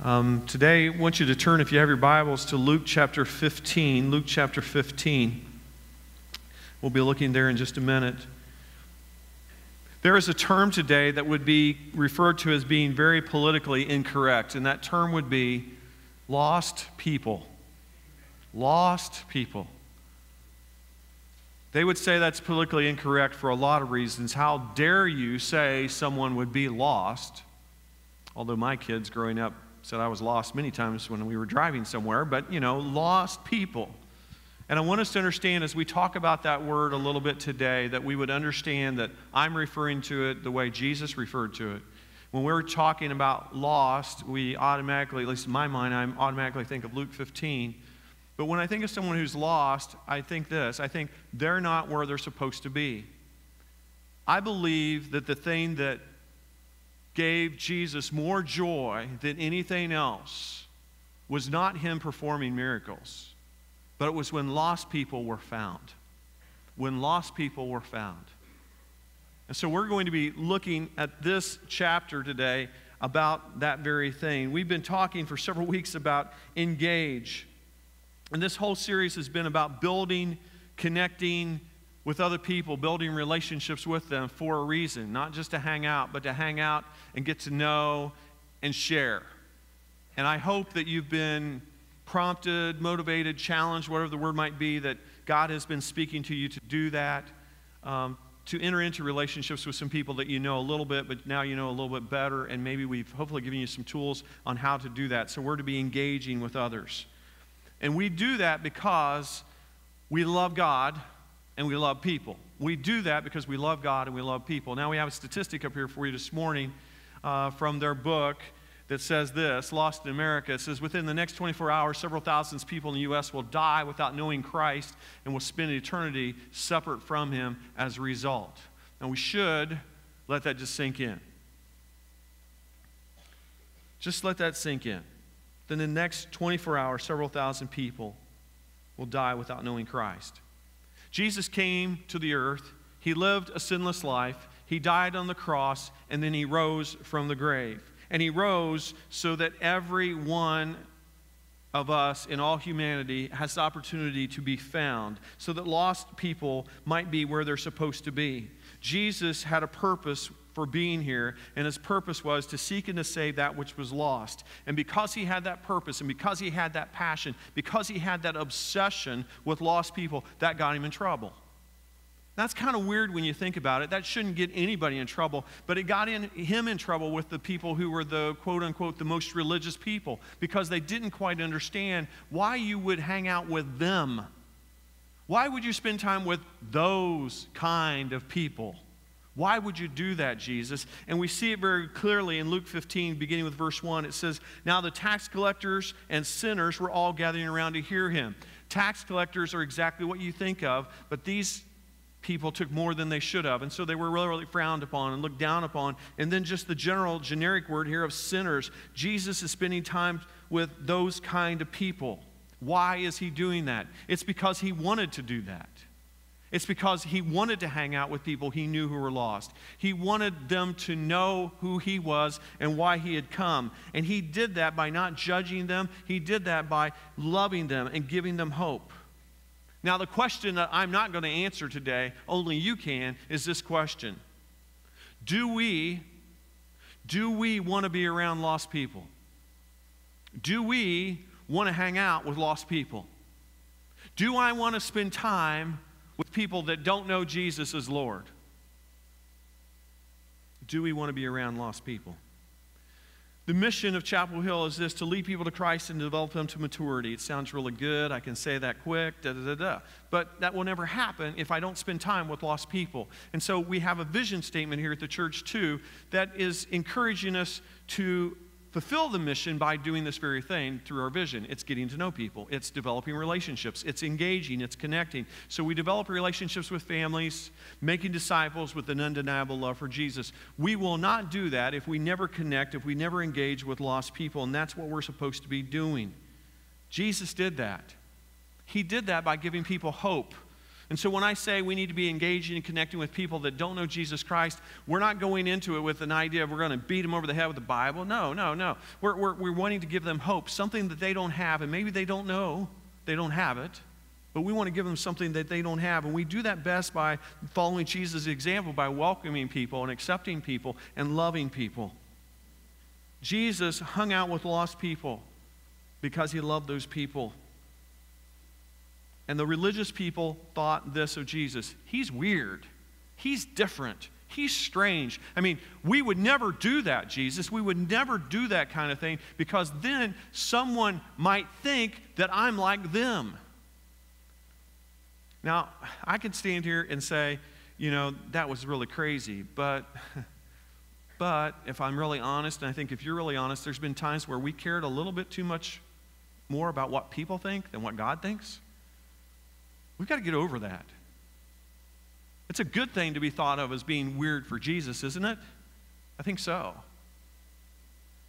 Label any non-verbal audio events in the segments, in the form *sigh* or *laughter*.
Um, today, I want you to turn, if you have your Bibles, to Luke chapter 15. Luke chapter 15. We'll be looking there in just a minute. There is a term today that would be referred to as being very politically incorrect, and that term would be lost people. Lost people. They would say that's politically incorrect for a lot of reasons. How dare you say someone would be lost? Although my kids growing up said I was lost many times when we were driving somewhere, but you know, lost people. And I want us to understand as we talk about that word a little bit today that we would understand that I'm referring to it the way Jesus referred to it. When we're talking about lost, we automatically, at least in my mind, I automatically think of Luke 15. But when I think of someone who's lost, I think this I think they're not where they're supposed to be. I believe that the thing that gave Jesus more joy than anything else was not him performing miracles but it was when lost people were found. When lost people were found. And so we're going to be looking at this chapter today about that very thing. We've been talking for several *laughs* weeks about engage. And this whole series has been about building, connecting with other people, building relationships with them for a reason, not just to hang out, but to hang out and get to know and share. And I hope that you've been prompted, motivated, challenged, whatever the word might be, that God has been speaking to you to do that, um, to enter into relationships with some people that you know a little bit, but now you know a little bit better, and maybe we've hopefully given you some tools on how to do that. So we're to be engaging with others. And we do that because we love God and we love people. We do that because we love God and we love people. Now we have a statistic up here for you this morning uh, from their book that says this Lost in America. It says, Within the next 24 hours, several thousands of people in the U.S. will die without knowing Christ and will spend eternity separate from Him as a result. Now, we should let that just sink in. Just let that sink in. Then, the next 24 hours, several thousand people will die without knowing Christ. Jesus came to the earth, He lived a sinless life, He died on the cross, and then He rose from the grave. And he rose so that every one of us in all humanity has the opportunity to be found, so that lost people might be where they're supposed to be. Jesus had a purpose for being here, and his purpose was to seek and to save that which was lost. And because he had that purpose, and because he had that passion, because he had that obsession with lost people, that got him in trouble. That's kind of weird when you think about it. That shouldn't get anybody in trouble, but it got in, him in trouble with the people who were the quote unquote the most religious people because they didn't quite understand why you would hang out with them. Why would you spend time with those kind of people? Why would you do that, Jesus? And we see it very clearly in Luke 15, beginning with verse 1. It says, Now the tax collectors and sinners were all gathering around to hear him. Tax collectors are exactly what you think of, but these people took more than they should have. And so they were really, really frowned upon and looked down upon. And then just the general, generic word here of sinners. Jesus is spending time with those kind of people. Why is he doing that? It's because he wanted to do that. It's because he wanted to hang out with people he knew who were lost. He wanted them to know who he was and why he had come. And he did that by not judging them, he did that by loving them and giving them hope. Now, the question that I'm not going to answer today, only you can, is this question Do we, do we want to be around lost people? Do we want to hang out with lost people? Do I want to spend time with people that don't know Jesus as Lord? Do we want to be around lost people? The mission of Chapel Hill is this to lead people to Christ and develop them to maturity. It sounds really good. I can say that quick, da da da da. But that will never happen if I don't spend time with lost people. And so we have a vision statement here at the church, too, that is encouraging us to fulfill the mission by doing this very thing through our vision. It's getting to know people, it's developing relationships, it's engaging, it's connecting. So we develop relationships with families, making disciples with an undeniable love for Jesus. We will not do that if we never connect, if we never engage with lost people, and that's what we're supposed to be doing. Jesus did that. He did that by giving people hope And so when I say we need to be engaging and connecting with people that don't know Jesus Christ, we're not going into it with an idea of we're going to beat them over the head with the Bible. No, no, no. We're, we're, we're wanting to give them hope, something that they don't have, and maybe they don't know they don't have it, but we want to give them something that they don't have. And we do that best by following Jesus' example, by welcoming people and accepting people and loving people. Jesus hung out with lost people because he loved those people. And the religious people thought this of Jesus He's weird, he's different. He's strange. I mean, we would never do that, Jesus. We would never do that kind of thing because then someone might think that I'm like them. Now, I could stand here and say, you know, that was really crazy, but *laughs* but if I'm really honest, and I think if you're really honest, there's been times where we cared a little bit too much more about what people think than what God thinks. We've got to get over that. It's a good thing to be thought of as being weird for Jesus, isn't it? I think so.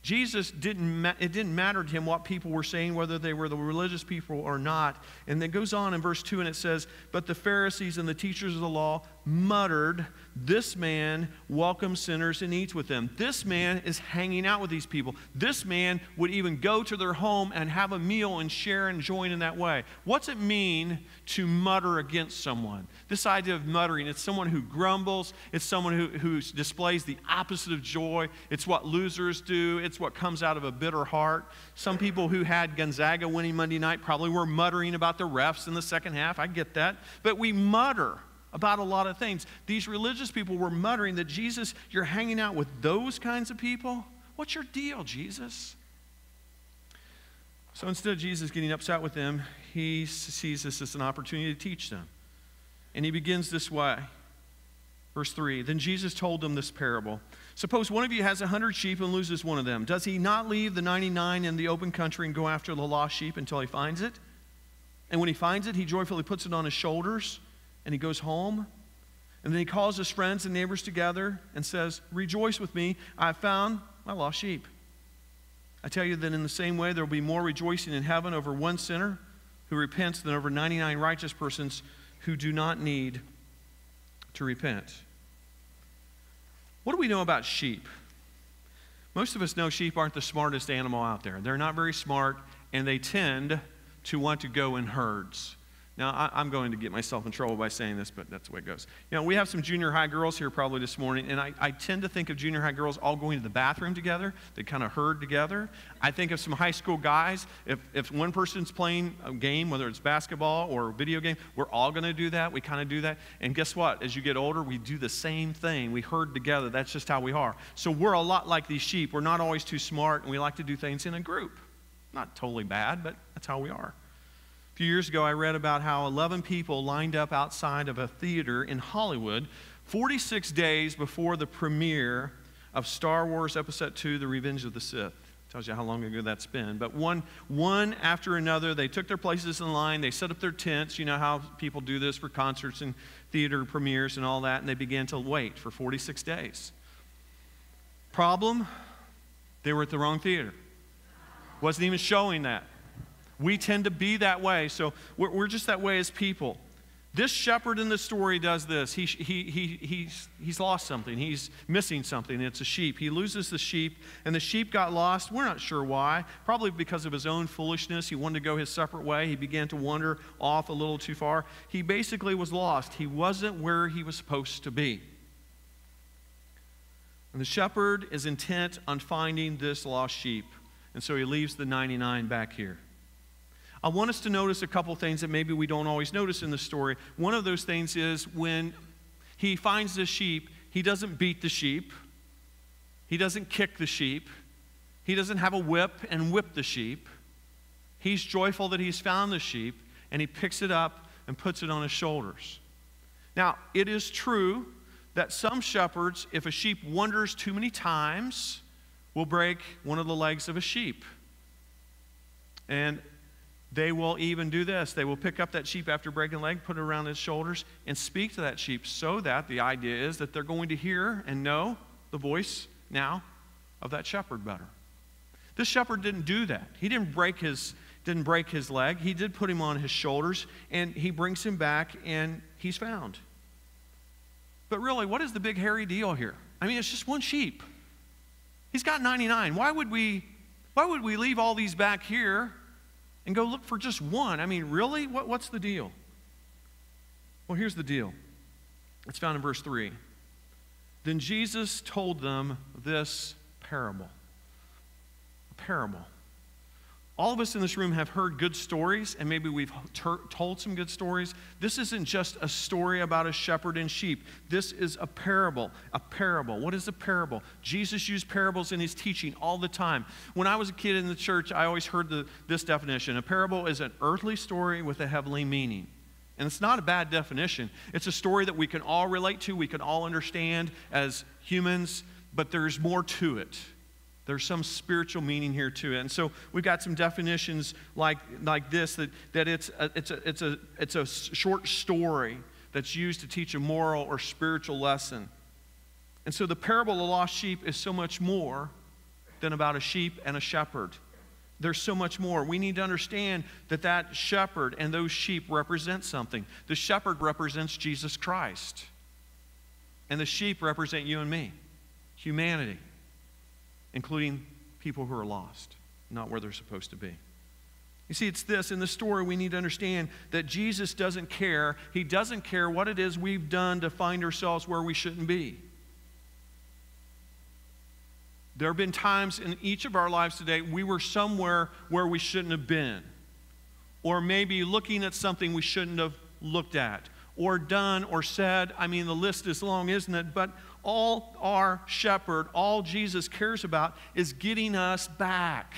Jesus didn't, it didn't matter to him what people were saying, whether they were the religious people or not. And it goes on in verse 2 and it says, But the Pharisees and the teachers of the law muttered, This man welcomes sinners and eats with them. This man is hanging out with these people. This man would even go to their home and have a meal and share and join in that way. What's it mean to mutter against someone? This idea of muttering, it's someone who grumbles, it's someone who, who displays the opposite of joy. It's what losers do, it's what comes out of a bitter heart. Some people who had Gonzaga winning Monday night probably were muttering about the refs in the second half. I get that. But we mutter about a lot of things. These religious people were muttering that Jesus, you're hanging out with those kinds of people? What's your deal, Jesus? So instead of Jesus getting upset with them, he sees this as an opportunity to teach them. And he begins this way. Verse 3 Then Jesus told them this parable Suppose one of you has a hundred sheep and loses one of them. Does he not leave the 99 in the open country and go after the lost sheep until he finds it? And when he finds it, he joyfully puts it on his shoulders and he goes home. And then he calls his friends and neighbors together and says, Rejoice with me, I have found my lost sheep. I tell you that in the same way, there will be more rejoicing in heaven over one sinner who repents than over 99 righteous persons who do not need to repent. What do we know about sheep? Most of us know sheep aren't the smartest animal out there. They're not very smart, and they tend to want to go in herds. Now, I, am going to get myself in trouble by saying this, but that's the way it goes. You know, we have some junior high girls here probably this morning, and I, I tend to think of junior high girls all going to the bathroom together. They kind of herd together. I think of some high school guys. If, if one person's playing a game, whether it's basketball or a video game, we're all going to do that. We kind of do that. And guess what? As you get older, we do the same thing. We herd together. That's just how we are. So we're a lot like these sheep. We're not always too smart, and we like to do things in a group. Not totally bad, but that's how we are few years ago, I read about how 11 people lined up outside of a theater in Hollywood 46 days before the premiere of Star Wars Episode 2 The Revenge of the Sith. Tells you how long ago that's been. But one, one after another, they took their places in line, they set up their tents. You know how people do this for concerts and theater premieres and all that, and they began to wait for 46 days. Problem? They were at the wrong theater. Wasn't even showing that. We tend to be that way. So we're, we're just that way as people. This shepherd in the story does this. He, he, he, he's, he's lost something. He's missing something. It's a sheep. He loses the sheep, and the sheep got lost. We're not sure why. Probably because of his own foolishness. He wanted to go his separate way. He began to wander off a little too far. He basically was lost. He wasn't where he was supposed to be. And the shepherd is intent on finding this lost sheep. And so he leaves the 99 back here. I want us to notice a couple things that maybe we don't always notice in the story. One of those things is when he finds the sheep, he doesn't beat the sheep, he doesn't kick the sheep, he doesn't have a whip and whip the sheep. He's joyful that he's found the sheep, and he picks it up and puts it on his shoulders. Now, it is true that some shepherds, if a sheep wanders too many times, will break one of the legs of a sheep. And they will even do this. They will pick up that sheep after breaking a leg, put it around its shoulders, and speak to that sheep so that the idea is that they're going to hear and know the voice now of that shepherd better. This shepherd didn't do that. He didn't break his, didn't break his leg. He did put him on his shoulders, and he brings him back, and he's found. But really, what is the big hairy deal here? I mean, it's just one sheep. He's got 99. Why would we, why would we leave all these back here and go look for just one? I mean, really? What, what's the deal? Well, here's the deal. It's found in verse 3. Then Jesus told them this parable. A parable. All of us in this room have heard good stories, and maybe we've ter- told some good stories. This isn't just a story about a shepherd and sheep. This is a parable. A parable. What is a parable? Jesus used parables in his teaching all the time. When I was a kid in the church, I always heard the, this definition a parable is an earthly story with a heavenly meaning. And it's not a bad definition. It's a story that we can all relate to, we can all understand as humans, but there's more to it. There's some spiritual meaning here to it. And so we've got some definitions like, like this that, that it's, a, it's, a, it's, a, it's a short story that's used to teach a moral or spiritual lesson. And so the parable of the lost sheep is so much more than about a sheep and a shepherd. There's so much more. We need to understand that that shepherd and those sheep represent something. The shepherd represents Jesus Christ, and the sheep represent you and me, humanity including people who are lost, not where they're supposed to be. You see, it's this in the story we need to understand that Jesus doesn't care. He doesn't care what it is we've done to find ourselves where we shouldn't be. There have been times in each of our lives today we were somewhere where we shouldn't have been, or maybe looking at something we shouldn't have looked at, or done or said. I mean, the list is long, isn't it? But all our shepherd, all Jesus cares about is getting us back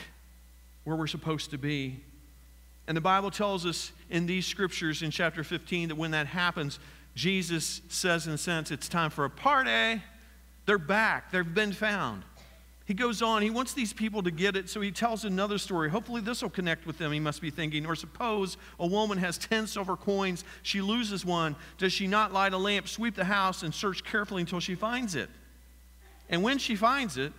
where we're supposed to be. And the Bible tells us in these scriptures in chapter 15 that when that happens, Jesus says, in a sense, it's time for a party. They're back, they've been found. He goes on, he wants these people to get it, so he tells another story. Hopefully, this will connect with them, he must be thinking. Or suppose a woman has 10 silver coins, she loses one. Does she not light a lamp, sweep the house, and search carefully until she finds it? And when she finds it,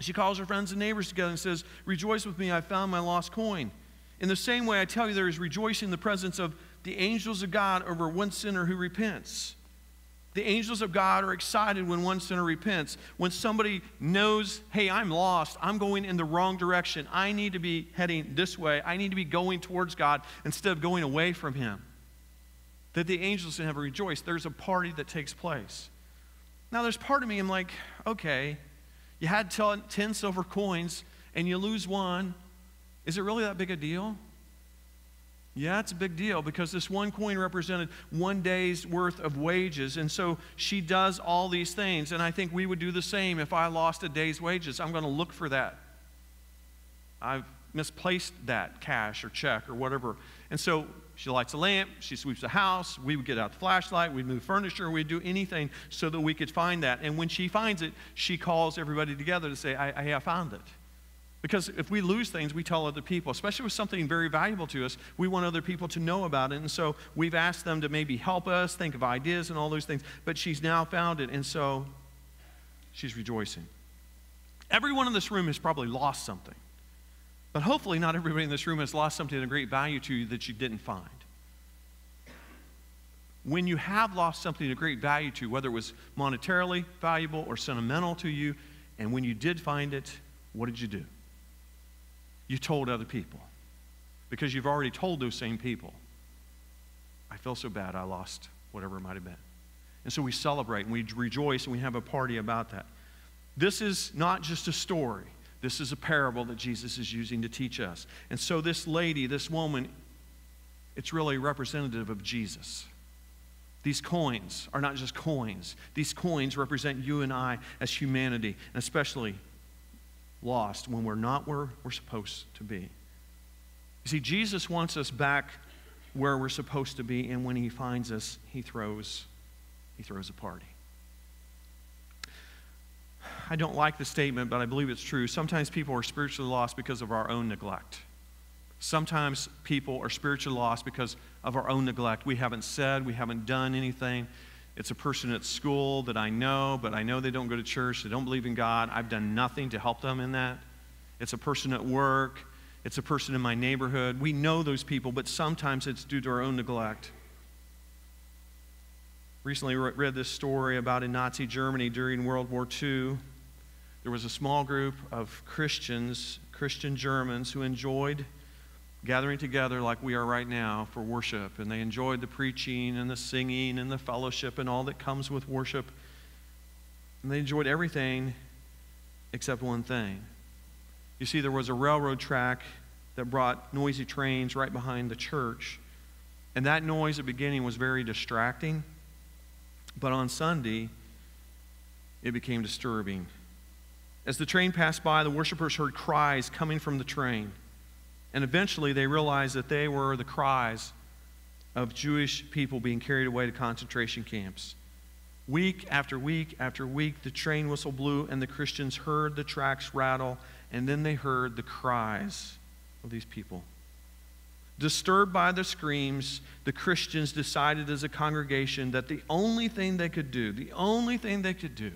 she calls her friends and neighbors together and says, Rejoice with me, I found my lost coin. In the same way, I tell you, there is rejoicing in the presence of the angels of God over one sinner who repents. The angels of God are excited when one sinner repents. When somebody knows, hey, I'm lost, I'm going in the wrong direction, I need to be heading this way, I need to be going towards God instead of going away from Him. That the angels have rejoiced. There's a party that takes place. Now, there's part of me, I'm like, okay, you had 10 silver coins and you lose one. Is it really that big a deal? Yeah, it's a big deal because this one coin represented one day's worth of wages. And so she does all these things. And I think we would do the same if I lost a day's wages. I'm going to look for that. I've misplaced that cash or check or whatever. And so she lights a lamp, she sweeps the house, we would get out the flashlight, we'd move furniture, we'd do anything so that we could find that. And when she finds it, she calls everybody together to say, I, I found it. Because if we lose things, we tell other people, especially with something very valuable to us, we want other people to know about it. And so we've asked them to maybe help us think of ideas and all those things. But she's now found it, and so she's rejoicing. Everyone in this room has probably lost something. But hopefully, not everybody in this room has lost something of great value to you that you didn't find. When you have lost something of great value to you, whether it was monetarily valuable or sentimental to you, and when you did find it, what did you do? You told other people because you've already told those same people, I feel so bad I lost whatever it might have been. And so we celebrate and we rejoice and we have a party about that. This is not just a story, this is a parable that Jesus is using to teach us. And so this lady, this woman, it's really representative of Jesus. These coins are not just coins. These coins represent you and I as humanity, and especially lost when we're not where we're supposed to be. You see, Jesus wants us back where we're supposed to be, and when he finds us, he throws, he throws a party. I don't like the statement, but I believe it's true. Sometimes people are spiritually lost because of our own neglect. Sometimes people are spiritually lost because of our own neglect. We haven't said, we haven't done anything. It's a person at school that I know, but I know they don't go to church, they don't believe in God. I've done nothing to help them in that. It's a person at work. it's a person in my neighborhood. We know those people, but sometimes it's due to our own neglect. Recently read this story about in Nazi Germany during World War II. There was a small group of Christians, Christian Germans, who enjoyed gathering together like we are right now for worship. And they enjoyed the preaching and the singing and the fellowship and all that comes with worship. And they enjoyed everything except one thing. You see, there was a railroad track that brought noisy trains right behind the church. And that noise at the beginning was very distracting. But on Sunday, it became disturbing. As the train passed by, the worshipers heard cries coming from the train. And eventually they realized that they were the cries of Jewish people being carried away to concentration camps. Week after week after week, the train whistle blew, and the Christians heard the tracks rattle, and then they heard the cries of these people. Disturbed by the screams, the Christians decided as a congregation that the only thing they could do, the only thing they could do,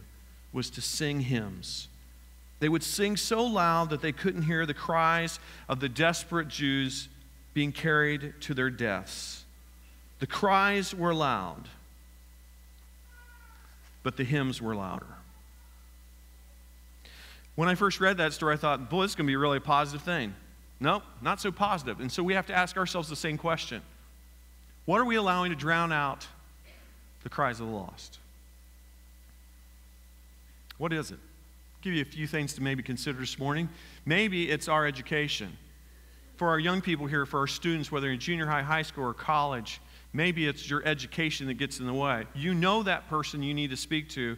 was to sing hymns. They would sing so loud that they couldn't hear the cries of the desperate Jews being carried to their deaths. The cries were loud, but the hymns were louder. When I first read that story, I thought, boy, this is going to be really a really positive thing. No, not so positive. And so we have to ask ourselves the same question What are we allowing to drown out the cries of the lost? What is it? Give you a few things to maybe consider this morning. Maybe it's our education. For our young people here, for our students, whether in junior high, high school, or college, maybe it's your education that gets in the way. You know that person you need to speak to,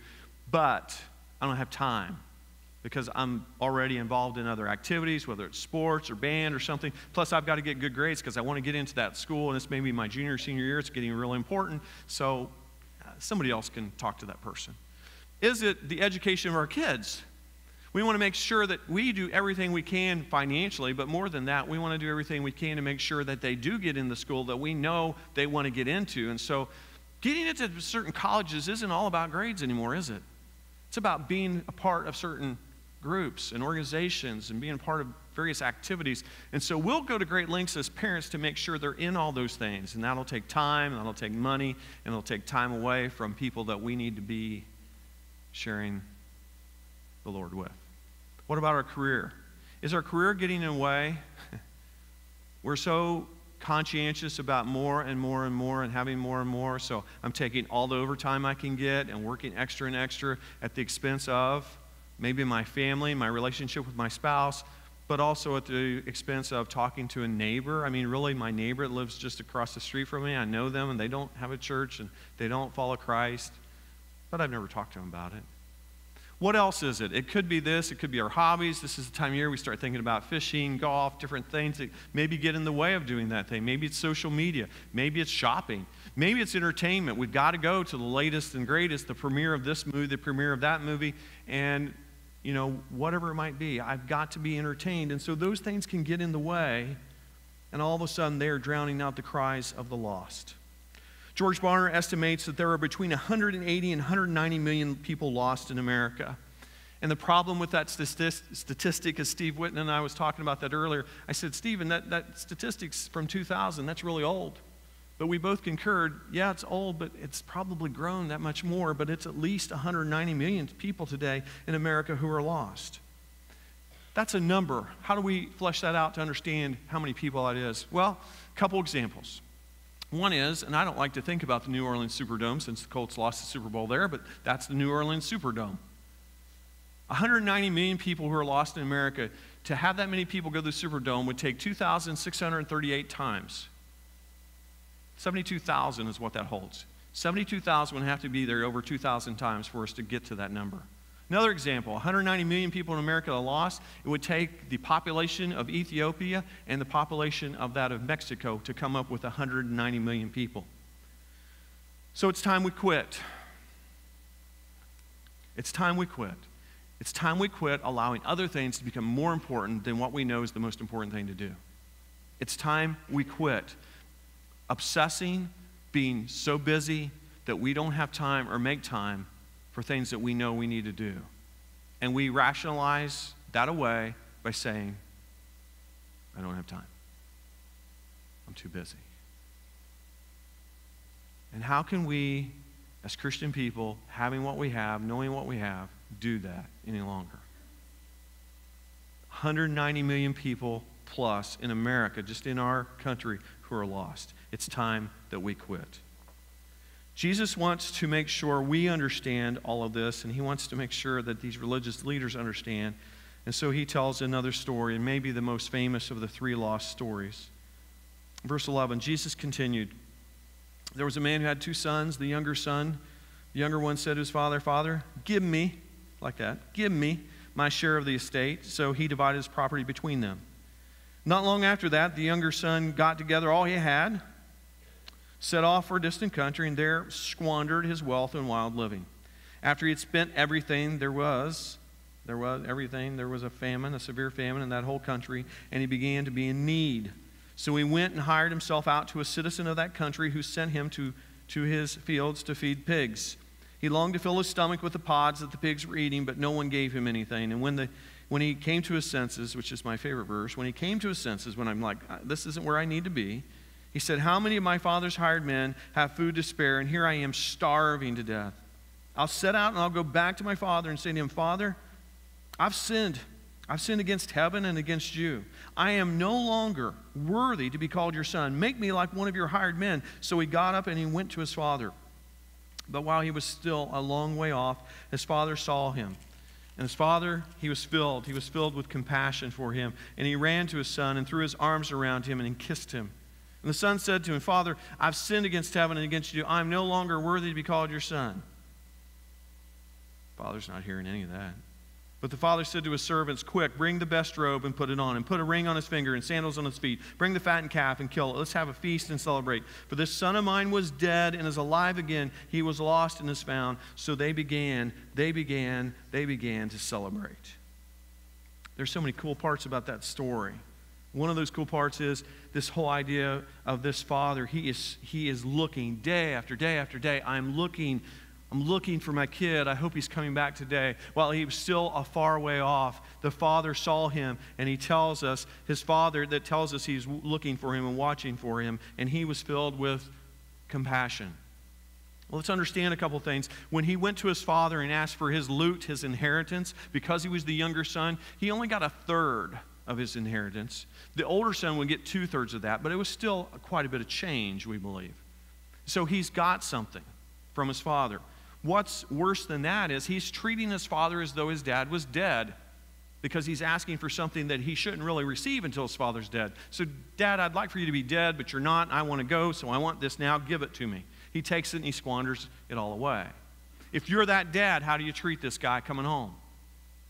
but I don't have time because I'm already involved in other activities, whether it's sports or band or something. Plus, I've got to get good grades because I want to get into that school, and it's maybe my junior or senior year. It's getting really important. So, uh, somebody else can talk to that person. Is it the education of our kids? We want to make sure that we do everything we can financially, but more than that, we want to do everything we can to make sure that they do get in the school that we know they want to get into. And so, getting into certain colleges isn't all about grades anymore, is it? It's about being a part of certain groups and organizations and being part of various activities. And so we'll go to great lengths as parents to make sure they're in all those things. And that'll take time, and that'll take money, and it'll take time away from people that we need to be sharing the Lord with. What about our career? Is our career getting in the way? *laughs* We're so conscientious about more and more and more and having more and more. So I'm taking all the overtime I can get and working extra and extra at the expense of maybe my family, my relationship with my spouse, but also at the expense of talking to a neighbor. I mean, really, my neighbor lives just across the street from me, I know them and they don't have a church and they don't follow Christ, but I've never talked to them about it. What else is it? It could be this, it could be our hobbies. This is the time of year we start thinking about fishing, golf, different things that maybe get in the way of doing that thing. Maybe it's social media, maybe it's shopping, maybe it's entertainment. We've got to go to the latest and greatest, the premiere of this movie, the premiere of that movie, and you know, whatever it might be. I've got to be entertained. And so those things can get in the way, and all of a sudden they are drowning out the cries of the lost. George Barna estimates that there are between 180 and 190 million people lost in America. And the problem with that statistic, as Steve Whitten and I was talking about that earlier, I said, Stephen, that, that statistic's from 2000. That's really old. But we both concurred, yeah, it's old, but it's probably grown that much more, but it's at least 190 million people today in America who are lost. That's a number. How do we flesh that out to understand how many people that is? Well, a couple examples. One is, and I don't like to think about the New Orleans Superdome since the Colts lost the Super Bowl there, but that's the New Orleans Superdome. 190 million people who are lost in America. To have that many people go to the Superdome would take 2,638 times. 72,000 is what that holds. 72,000 would have to be there over 2,000 times for us to get to that number. Another example 190 million people in America are lost. It would take the population of Ethiopia and the population of that of Mexico to come up with 190 million people. So it's time we quit. It's time we quit. It's time we quit allowing other things to become more important than what we know is the most important thing to do. It's time we quit obsessing, being so busy that we don't have time or make time for things that we know we need to do. And we rationalize that away by saying, I don't have time. I'm too busy. And how can we, as Christian people, having what we have, knowing what we have, do that any longer? 190 million people plus in America, just in our country, who are lost. It's time that we quit. Jesus wants to make sure we understand all of this, and he wants to make sure that these religious leaders understand. And so he tells another story, and maybe the most famous of the three lost stories. Verse 11 Jesus continued There was a man who had two sons. The younger son, the younger one said to his father, Father, give me, like that, give me my share of the estate. So he divided his property between them. Not long after that, the younger son got together all he had, set off for a distant country, and there squandered his wealth in wild living. After he had spent everything there was, there was everything, there was a famine, a severe famine in that whole country, and he began to be in need. So he went and hired himself out to a citizen of that country who sent him to, to his fields to feed pigs. He longed to fill his stomach with the pods that the pigs were eating, but no one gave him anything. And when, the, when he came to his senses, which is my favorite verse, when he came to his senses, when I'm like, uh, this isn't where I need to be, he said, How many of my father's hired men have food to spare, and here I am starving to death? I'll set out and I'll go back to my father and say to him, Father, I've sinned. I've sinned against heaven and against you. I am no longer worthy to be called your son. Make me like one of your hired men. So he got up and he went to his father. But while he was still a long way off, his father saw him. And his father, he was filled. He was filled with compassion for him. And he ran to his son and threw his arms around him and kissed him. And the son said to him, Father, I've sinned against heaven and against you. I'm no longer worthy to be called your son. Father's not hearing any of that. But the father said to his servants, Quick, bring the best robe and put it on, and put a ring on his finger and sandals on his feet. Bring the fattened calf and kill it. Let's have a feast and celebrate. For this son of mine was dead and is alive again. He was lost and is found. So they began, they began, they began to celebrate. There's so many cool parts about that story. One of those cool parts is this whole idea of this father. He is, he is looking day after day after day. I'm looking I'm looking for my kid. I hope he's coming back today. While he was still a far way off, the father saw him, and he tells us, his father that tells us he's looking for him and watching for him, and he was filled with compassion. Well, let's understand a couple things. When he went to his father and asked for his loot, his inheritance, because he was the younger son, he only got a third of his inheritance. The older son would get two thirds of that, but it was still quite a bit of change, we believe. So he's got something from his father. What's worse than that is he's treating his father as though his dad was dead because he's asking for something that he shouldn't really receive until his father's dead. So, Dad, I'd like for you to be dead, but you're not. I want to go, so I want this now. Give it to me. He takes it and he squanders it all away. If you're that dad, how do you treat this guy coming home?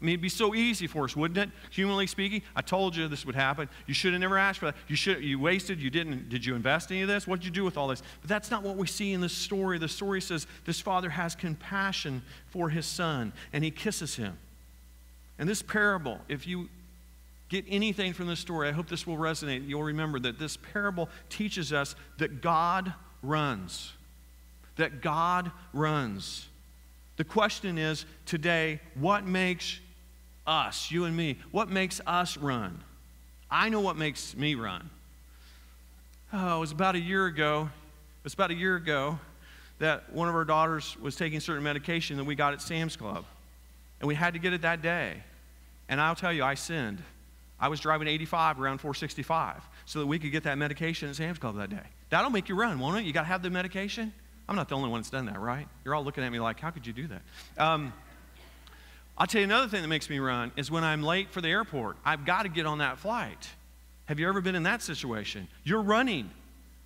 I mean, it'd be so easy for us, wouldn't it? Humanly speaking, I told you this would happen. You should have never asked for that. You should you wasted, you didn't. Did you invest any of this? What did you do with all this? But that's not what we see in this story. The story says this father has compassion for his son and he kisses him. And this parable, if you get anything from this story, I hope this will resonate. You'll remember that this parable teaches us that God runs. That God runs. The question is today, what makes us, you and me, what makes us run? I know what makes me run. Oh, it was about a year ago. It was about a year ago that one of our daughters was taking certain medication that we got at Sam's Club. And we had to get it that day. And I'll tell you, I sinned. I was driving 85 around 465 so that we could get that medication at Sam's Club that day. That'll make you run, won't it? You got to have the medication. I'm not the only one that's done that, right? You're all looking at me like, how could you do that? Um, I'll tell you another thing that makes me run is when I'm late for the airport. I've got to get on that flight. Have you ever been in that situation? You're running.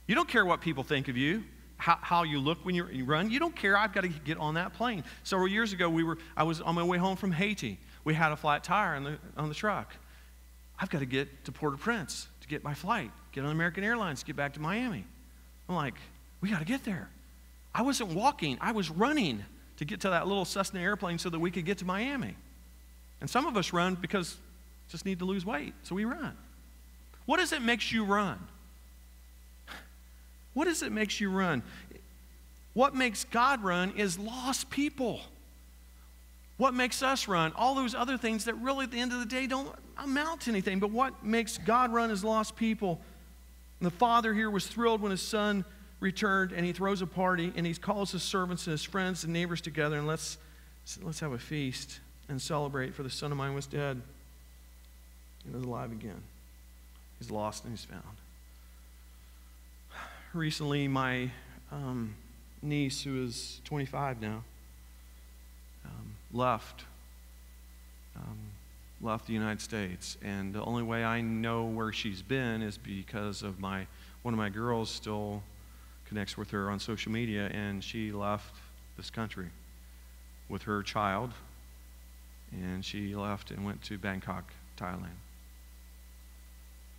You don't care what people think of you, how, how you look when you run. You don't care. I've got to get on that plane. Several years ago, we were, I was on my way home from Haiti. We had a flat tire on the, on the truck. I've got to get to Port-au-Prince to get my flight, get on American Airlines, get back to Miami. I'm like, we got to get there. I wasn't walking, I was running to get to that little Cessna airplane so that we could get to Miami. And some of us run because just need to lose weight, so we run. What does it makes you run? What does it makes you run? What makes God run is lost people. What makes us run? All those other things that really, at the end of the day, don't amount to anything. But what makes God run is lost people. And the father here was thrilled when his son returned, and he throws a party, and he calls his servants and his friends and neighbors together, and let's, let's have a feast and celebrate, for the son of mine was dead and is alive again. He's lost and he's found. Recently, my um, niece, who is 25 now, um, left. Um, left the United States, and the only way I know where she's been is because of my one of my girls still connects with her on social media, and she left this country with her child, and she left and went to Bangkok, Thailand.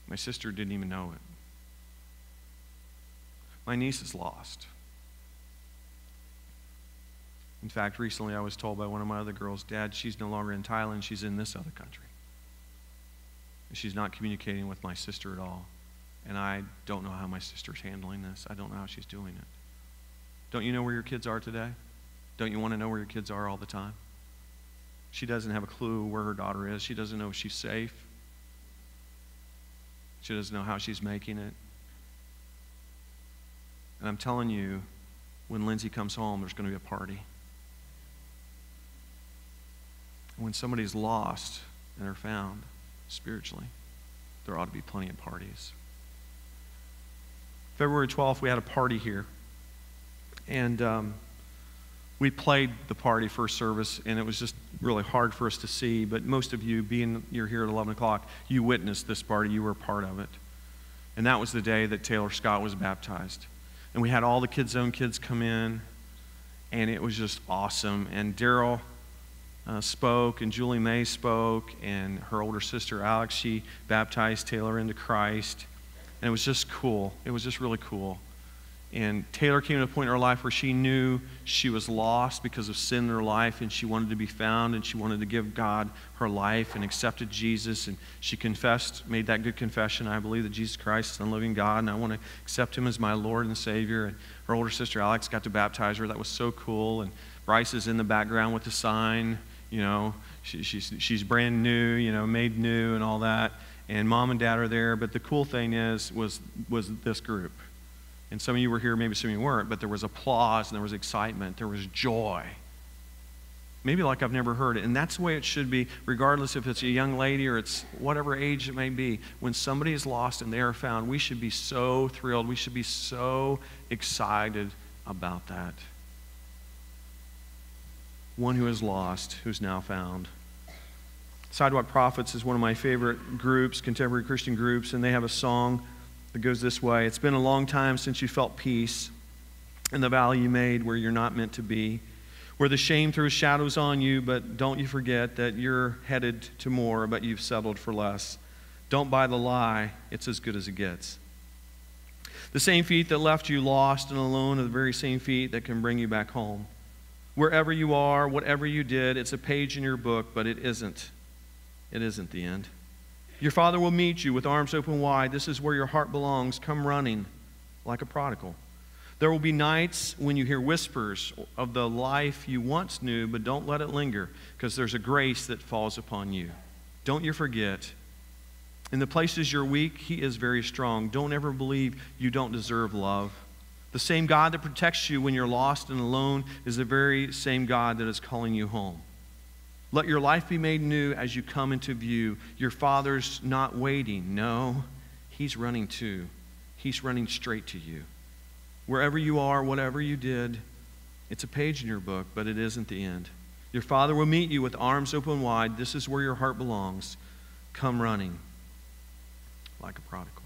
My sister didn't even know it. My niece is lost. In fact, recently I was told by one of my other girls, Dad, she's no longer in Thailand, she's in this other country. She's not communicating with my sister at all. And I don't know how my sister's handling this. I don't know how she's doing it. Don't you know where your kids are today? Don't you want to know where your kids are all the time? She doesn't have a clue where her daughter is. She doesn't know if she's safe. She doesn't know how she's making it. And I'm telling you, when Lindsay comes home, there's going to be a party. When somebody's lost and they're found spiritually, there ought to be plenty of parties. February 12th, we had a party here. And um, we played the party first service, and it was just really hard for us to see. But most of you, being you're here at 11 o'clock, you witnessed this party. You were a part of it. And that was the day that Taylor Scott was baptized. And we had all the kids' own kids come in, and it was just awesome. And Daryl uh, spoke, and Julie May spoke, and her older sister Alex, she baptized Taylor into Christ. And it was just cool. It was just really cool. And Taylor came to a point in her life where she knew she was lost because of sin in her life, and she wanted to be found, and she wanted to give God her life and accepted Jesus. And she confessed, made that good confession I believe that Jesus Christ is the living God, and I want to accept him as my Lord and Savior. And her older sister Alex got to baptize her. That was so cool. And Bryce is in the background with the sign. You know, she, she's, she's brand new, you know, made new and all that. And mom and dad are there. But the cool thing is, was, was this group. And some of you were here, maybe some of you weren't, but there was applause and there was excitement, there was joy. Maybe like I've never heard it. And that's the way it should be, regardless if it's a young lady or it's whatever age it may be. When somebody is lost and they are found, we should be so thrilled. We should be so excited about that one who is lost, who's now found. Sidewalk Prophets is one of my favorite groups, contemporary Christian groups, and they have a song that goes this way It's been a long time since you felt peace in the valley you made where you're not meant to be, where the shame threw shadows on you, but don't you forget that you're headed to more, but you've settled for less. Don't buy the lie, it's as good as it gets. The same feet that left you lost and alone are the very same feet that can bring you back home wherever you are, whatever you did, it's a page in your book, but it isn't. It isn't the end. Your father will meet you with arms open wide. This is where your heart belongs. Come running like a prodigal. There will be nights when you hear whispers of the life you once knew, but don't let it linger because there's a grace that falls upon you. Don't you forget. In the places you're weak, He is very strong. Don't ever believe you don't deserve love. The same God that protects you when you're lost and alone is the very same God that is calling you home. Let your life be made new as you come into view. Your Father's not waiting. No, He's running to. He's running straight to you. Wherever you are, whatever you did, it's a page in your book, but it isn't the end. Your Father will meet you with arms open wide. This is where your heart belongs. Come running like a prodigal.